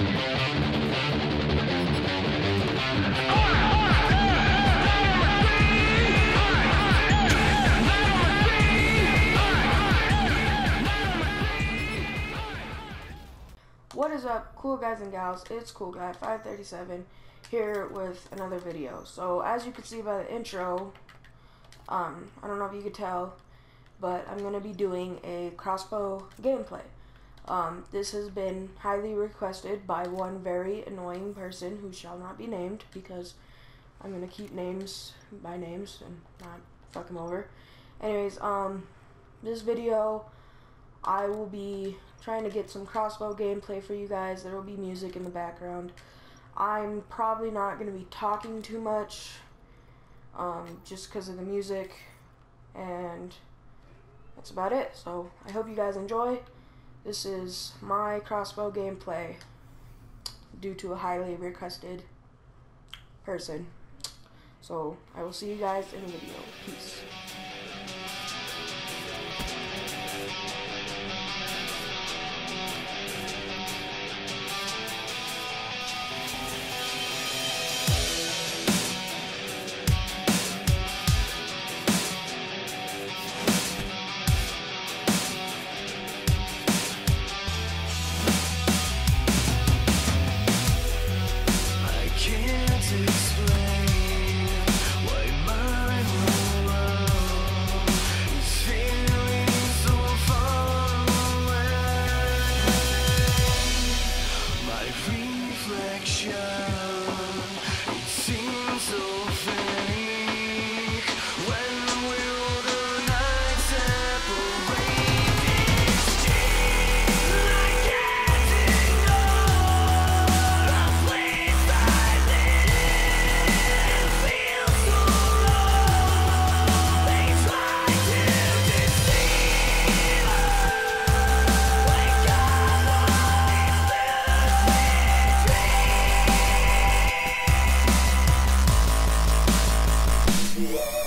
What is up, cool guys and gals? It's Cool Guy 537 here with another video. So as you can see by the intro, um, I don't know if you could tell, but I'm gonna be doing a crossbow gameplay. Um, this has been highly requested by one very annoying person who shall not be named because I'm gonna keep names by names and not fuck them over. Anyways, um, this video I will be trying to get some crossbow gameplay for you guys. There will be music in the background. I'm probably not to be talking too much um, just because of the music and that's about it. So I hope you guys enjoy. This is my crossbow gameplay due to a highly requested person. So I will see you guys in the video. Peace. Yeah.